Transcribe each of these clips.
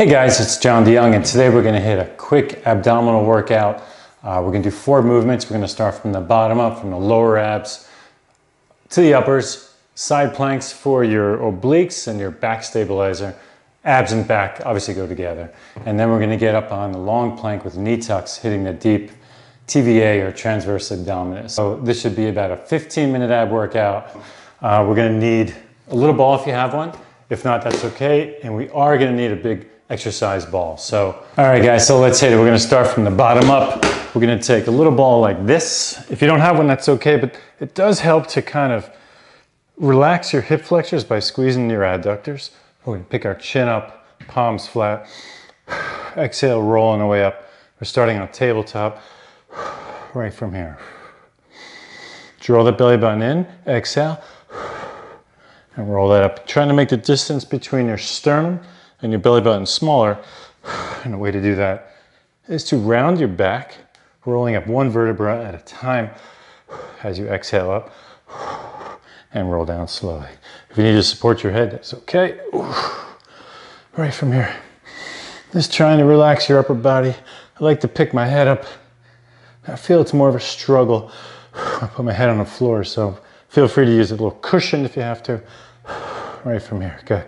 Hey guys, it's John DeYoung and today we're gonna hit a quick abdominal workout. Uh, we're gonna do four movements. We're gonna start from the bottom up, from the lower abs to the uppers, side planks for your obliques and your back stabilizer. Abs and back obviously go together. And then we're gonna get up on the long plank with knee tucks, hitting the deep TVA or transverse abdominis. So this should be about a 15 minute ab workout. Uh, we're gonna need a little ball if you have one. If not, that's okay. And we are gonna need a big exercise ball. So, all right guys, so let's hit it. We're gonna start from the bottom up. We're gonna take a little ball like this. If you don't have one, that's okay, but it does help to kind of relax your hip flexors by squeezing your adductors. We're gonna pick our chin up, palms flat. Exhale, rolling the way up. We're starting on tabletop, right from here. Draw the belly button in, exhale, and roll that up. Trying to make the distance between your sternum and your belly button smaller. And a way to do that is to round your back, rolling up one vertebra at a time as you exhale up and roll down slowly. If you need to support your head, that's okay. Right from here. Just trying to relax your upper body. I like to pick my head up. I feel it's more of a struggle. I put my head on the floor, so feel free to use a little cushion if you have to. Right from here, good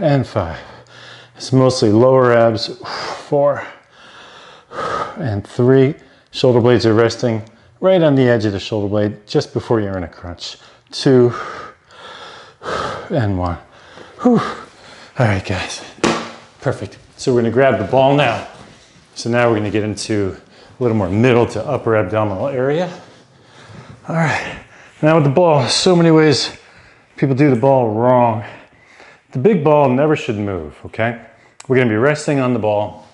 and five. It's mostly lower abs, four and three. Shoulder blades are resting right on the edge of the shoulder blade just before you're in a crunch. Two and one. All right, guys. Perfect. So we're gonna grab the ball now. So now we're gonna get into a little more middle to upper abdominal area. All right. Now with the ball, so many ways people do the ball wrong. The big ball never should move, okay? We're gonna be resting on the ball.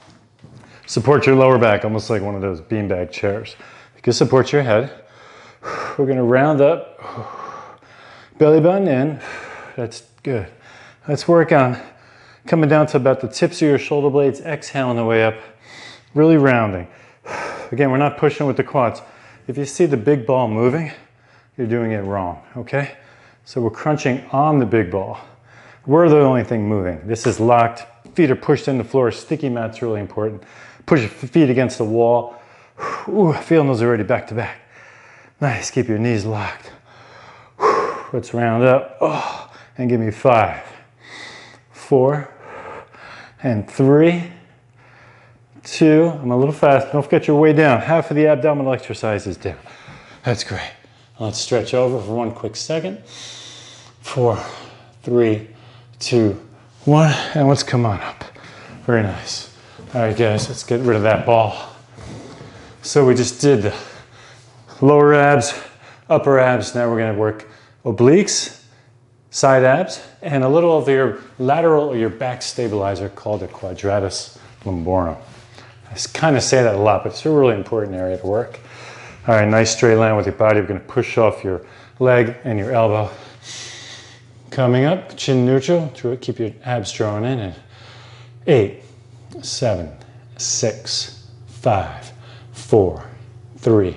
Support your lower back, almost like one of those beanbag chairs. You can support your head. We're gonna round up, belly button in. That's good. Let's work on coming down to about the tips of your shoulder blades, exhaling the way up, really rounding. Again, we're not pushing with the quads. If you see the big ball moving, you're doing it wrong, okay? So we're crunching on the big ball. We're the only thing moving. This is locked. Feet are pushed in the floor. Sticky mat's really important. Push your feet against the wall. Ooh, feeling those already back to back. Nice, keep your knees locked. Let's round up. Oh, and give me five, four, and three, two. I'm a little fast. Don't forget your way down. Half of the abdominal exercise is down. That's great. Let's stretch over for one quick second. Four, three, two, one, and let's come on up. Very nice. All right, guys, let's get rid of that ball. So we just did the lower abs, upper abs. Now we're gonna work obliques, side abs, and a little of your lateral or your back stabilizer called the quadratus lumborum. I kind of say that a lot, but it's a really important area to work. All right, nice straight line with your body. We're gonna push off your leg and your elbow. Coming up, chin neutral, keep your abs drawn in. And eight, seven, six, five, four, three,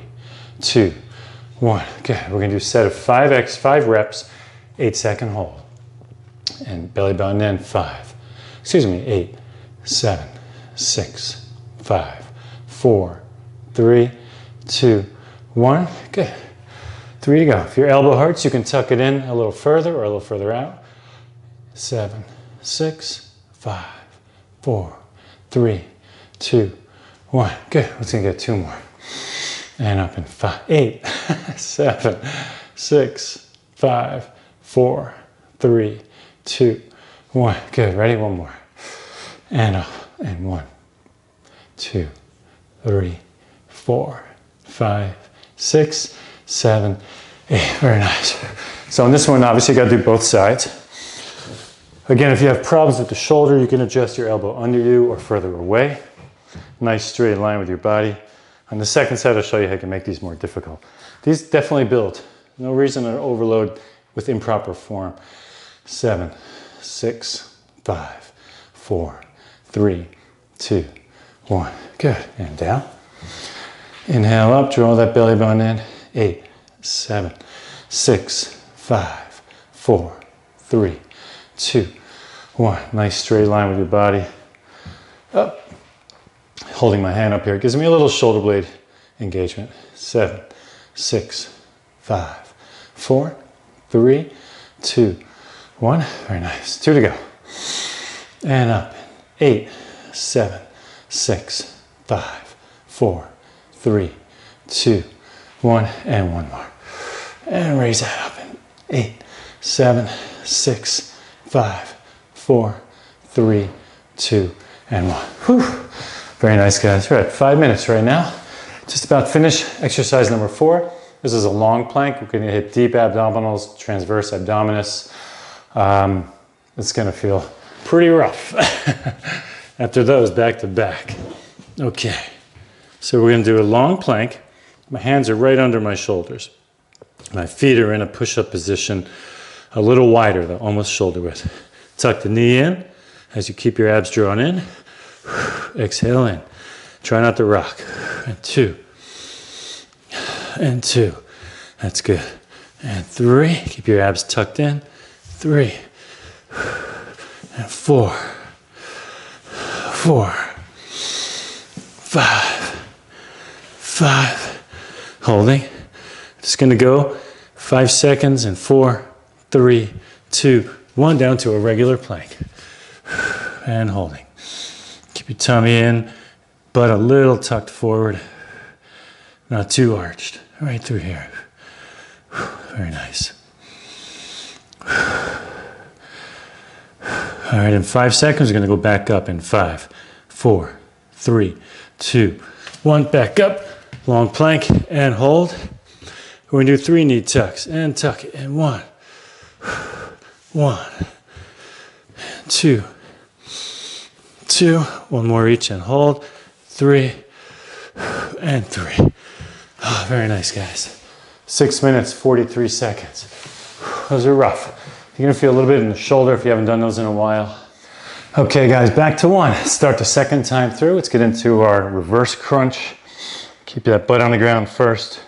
two, one. Good. We're gonna do a set of five X, five reps, eight second hold. And belly button in, five. Excuse me, eight, seven, six, five, four, three, two, one. Good. Three to go. If your elbow hurts, you can tuck it in a little further or a little further out. Seven, six, five, four, three, two, one. Good. Let's gonna get two more. And up in five, eight, seven, six, five, four, three, two, one. Good. Ready? One more. And up. And one, two, three, four, five, six, seven, eight. Very nice. So on this one, obviously you gotta do both sides. Again, if you have problems with the shoulder, you can adjust your elbow under you or further away. Nice straight line with your body. On the second set, I'll show you how you can make these more difficult. These definitely build. No reason to overload with improper form. Seven, six, five, four, three, two, one. Good. And down. Inhale up, draw that belly button in eight, seven, six, five, four, three, two, one. Nice straight line with your body. Up. Holding my hand up here gives me a little shoulder blade engagement. Seven, six, five, four, three, two, one. Very nice. Two to go. And up. Eight, seven, six, five, four, three, two, one, and one more. And raise that up. Eight, seven, six, five, four, three, two, and one. Whew. Very nice, guys. We're at five minutes right now. Just about finished exercise number four. This is a long plank. We're to hit deep abdominals, transverse abdominis. Um, it's to feel pretty rough after those back to back. Okay, so we're to do a long plank. My hands are right under my shoulders. My feet are in a push up position, a little wider though, almost shoulder width. Tuck the knee in as you keep your abs drawn in. Exhale in. Try not to rock. And two. And two. That's good. And three. Keep your abs tucked in. Three. And four. Four. Five. Five. Holding. Just gonna go five seconds and four, three, two, one, down to a regular plank. And holding. Keep your tummy in, butt a little tucked forward, not too arched. Right through here. Very nice. All right, in five seconds, we're gonna go back up in five, four, three, two, one. Back up, long plank, and hold. We're gonna do three knee tucks, and tuck it, and one, one, two, two, one more each, and hold, three, and three. Oh, very nice, guys. Six minutes, 43 seconds. Those are rough. You're gonna feel a little bit in the shoulder if you haven't done those in a while. Okay, guys, back to one. Start the second time through. Let's get into our reverse crunch. Keep that butt on the ground first.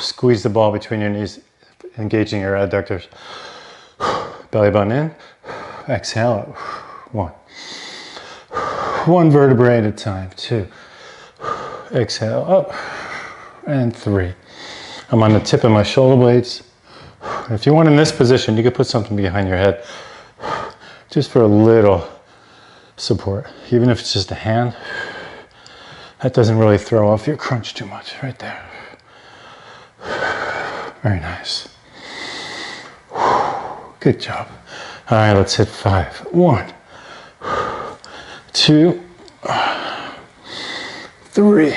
Squeeze the ball between your knees, engaging your adductors. Belly button in. Exhale. One. One vertebrae at a time. Two. Exhale up. And three. I'm on the tip of my shoulder blades. If you want in this position, you could put something behind your head just for a little support, even if it's just a hand. That doesn't really throw off your crunch too much right there. Very nice. Good job. All right, let's hit five. One, two, three,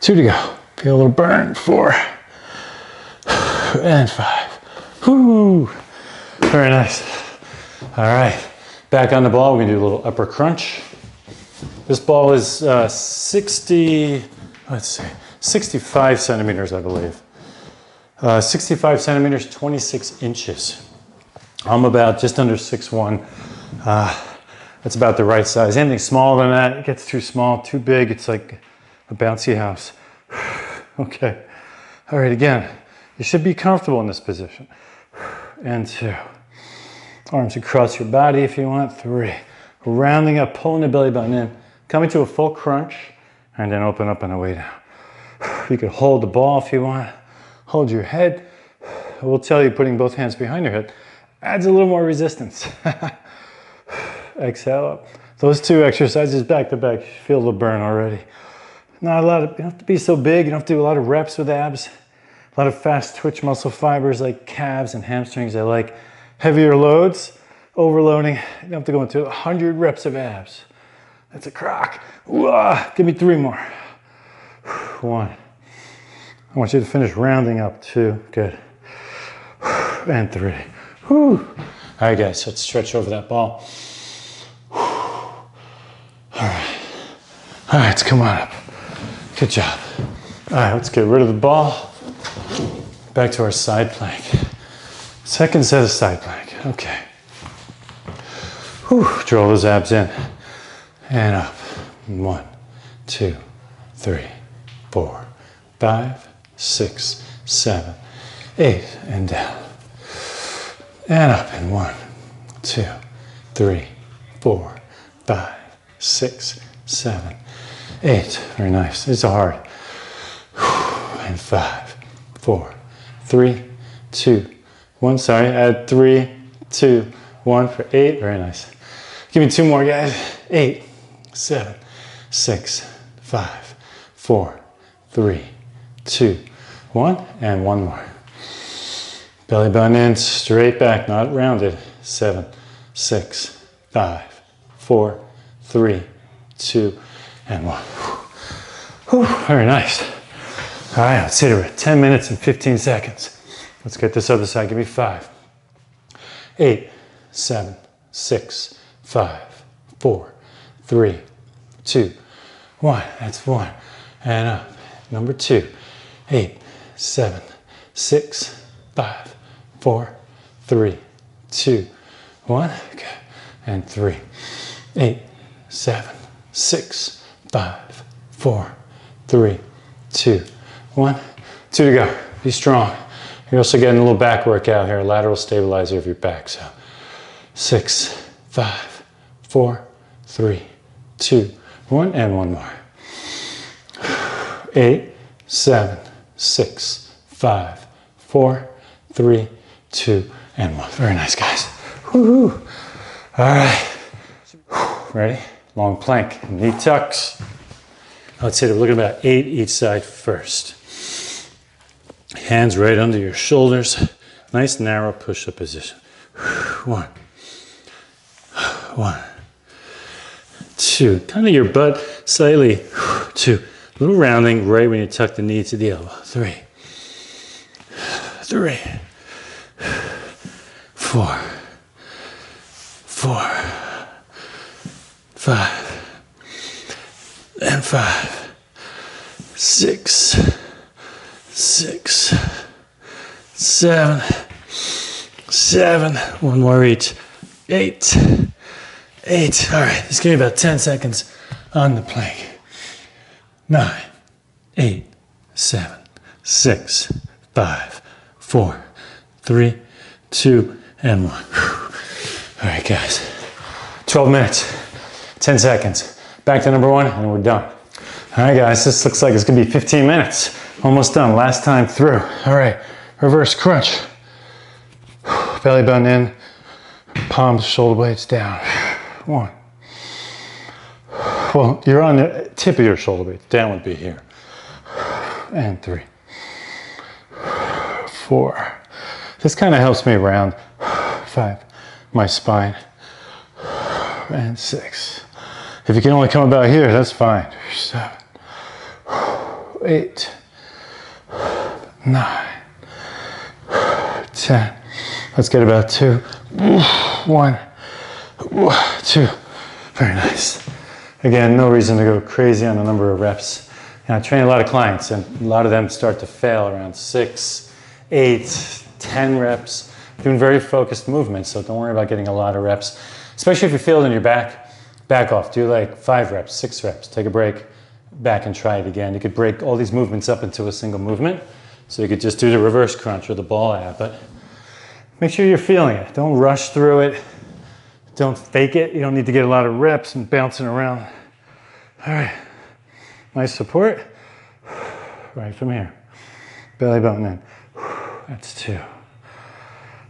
two to go. Feel a little burn. Four and five. Whoo! Very nice. All right, back on the ball. We're gonna do a little upper crunch. This ball is uh, 60, let's see, 65 centimeters, I believe. Uh, 65 centimeters, 26 inches. I'm about just under 6'1". Uh, that's about the right size. Anything smaller than that, it gets too small, too big. It's like a bouncy house. okay. All right, again, you should be comfortable in this position. And two. Arms across your body if you want. Three. Rounding up, pulling the belly button in. Coming to a full crunch, and then open up on the way down. You could hold the ball if you want. Hold your head. I will tell you, putting both hands behind your head adds a little more resistance. Exhale up. Those two exercises back to back, feel the burn already. Not a lot of, you don't have to be so big. You don't have to do a lot of reps with abs. A lot of fast twitch muscle fibers like calves and hamstrings. I like heavier loads, overloading. You don't have to go into 100 reps of abs. That's a crock. Give me three more. One. I want you to finish rounding up. Two. Good. And three. Whew. All right, guys, let's stretch over that ball. All right. All right, come on up. Good job. All right, let's get rid of the ball. Back to our side plank. Second set of side plank. Okay. Whew. Draw those abs in and up. One, two, three, four, five, six, seven, eight, and down. And up in one, two, three, four, five, six, seven, eight. Very nice. It's hard. And five, four, three, two, one. Sorry, add three, two, one for eight. Very nice. Give me two more, guys. Eight, seven, six, five, four, three, two, one, and one more. Belly button in, straight back, not rounded. Seven, six, five, four, three, two, and one. Whew, very nice. All right, let's hit it with 10 minutes and 15 seconds. Let's get this other side. Give me five, eight, seven, six, five, four, three, two, one. That's one. And up. Number two, eight, seven, six, five, four, three, two, one. Okay. And three, eight, seven, six, five, four, three, two, one. Two to go. Be strong. You're also getting a little back workout here, lateral stabilizer of your back. So six, five, four, three, two, one, and one more. Eight, seven, six, five, four, three, two, and one. Very nice, guys. Woo-hoo. All right. Ready? Long plank, knee tucks. Let's hit it. We're looking about eight each side first. Hands right under your shoulders. Nice narrow push-up position. One. One. Two. Kind of your butt slightly. Two. A little rounding right when you tuck the knee to the elbow. Three. Three. Four. Four. Five. And five. Six. Six. Seven. Seven. One more each. Eight. Eight. All right. Just give me about 10 seconds on the plank nine, eight, seven, six, five, four, three, two, and one. All right, guys. 12 minutes, 10 seconds. Back to number one, and we're done. All right, guys, this looks like it's gonna be 15 minutes. Almost done, last time through. All right, reverse crunch. Belly button in, palms, shoulder blades down. One, well, you're on the tip of your shoulder blade. Down would be here. And three. Four. This kind of helps me around. Five. My spine. And six. If you can only come about here, that's fine. Seven. Eight. Nine. Ten. Let's get about two. One. Two. Very nice. Again, no reason to go crazy on the number of reps. And I train a lot of clients and a lot of them start to fail around six, eight, ten reps, doing very focused movements. So don't worry about getting a lot of reps, especially if you feel it in your back. Back off, do like five reps, six reps, take a break, back and try it again. You could break all these movements up into a single movement. So you could just do the reverse crunch or the ball ab, but make sure you're feeling it. Don't rush through it. Don't fake it. You don't need to get a lot of reps and bouncing around. All right. Nice support. Right from here. Belly button in. That's two.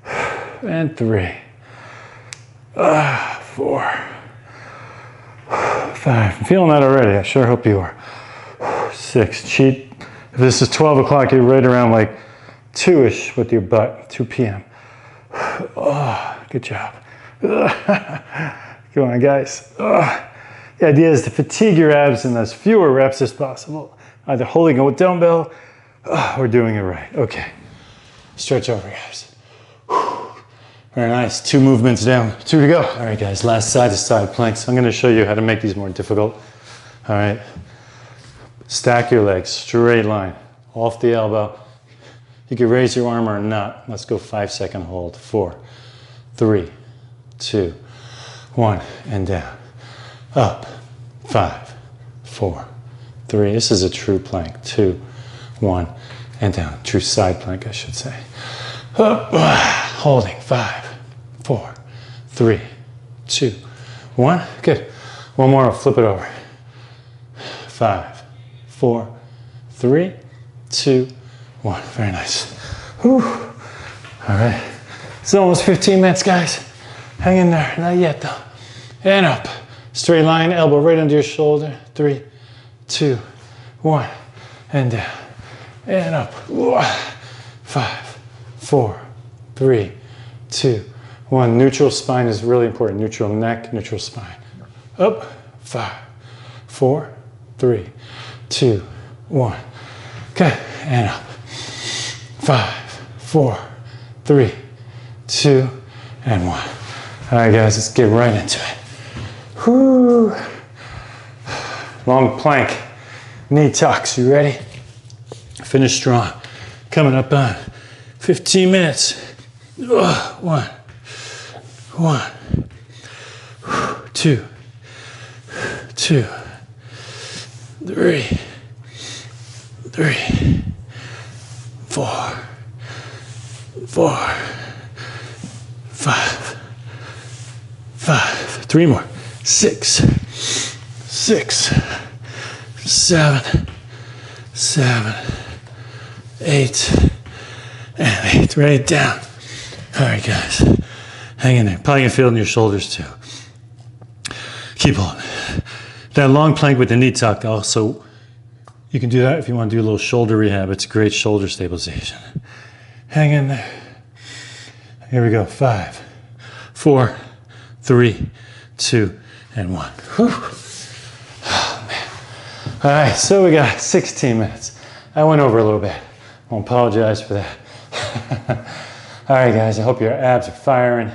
And three. Four. Five. I'm feeling that already. I sure hope you are. Six. Cheat. If this is 12 o'clock, you're right around like 2-ish with your butt. 2 p.m. Oh, good job. Come on, guys. Ugh. The idea is to fatigue your abs in as fewer reps as possible, either holding a dumbbell or doing it right. Okay. Stretch over, guys. Very nice. Two movements down, two to go. All right, guys, last side to side planks. I'm going to show you how to make these more difficult. All right. Stack your legs, straight line, off the elbow. You can raise your arm or not. Let's go five second hold. Four, three, two, one, and down. Up, five, four, three. This is a true plank. Two, one, and down. True side plank, I should say. Up, holding. Five, four, three, two, one. Good. One more, I'll flip it over. Five, four, three, two, one. Very nice. Whew. All right. It's almost 15 minutes, guys. Hang in there. Not yet, though. And up. Straight line, elbow right under your shoulder. Three, two, one. And down. And up. Five, four, three, two, one. Neutral spine is really important. Neutral neck, neutral spine. Up. Five, four, three, two, one. Okay. And up. Five, four, three, two, and one. All right, guys, let's get right into it. Whoo. Long plank, knee tucks. You ready? Finish strong. Coming up on 15 minutes. One, one, two, two, three, three, four, four, five, five, three more, six, six, seven, seven, eight, and eight. It down. All right, guys, hang in there. Probably gonna feel in your shoulders too. Keep on. That long plank with the knee tuck also, you can do that if you want to do a little shoulder rehab. It's great shoulder stabilization. Hang in there. Here we go. Five, four, three, two, and one. Whew. Oh. All right, so we got 16 minutes. I went over a little bit. I apologize for that. All right, guys, I hope your abs are firing.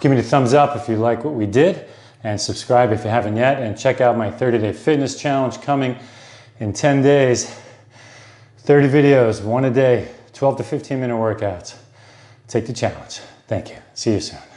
Give me the thumbs up if you like what we did, and subscribe if you haven't yet, and check out my 30 day fitness challenge coming in 10 days. 30 videos, one a day, 12 to 15 minute workouts. Take the challenge. Thank you. See you soon.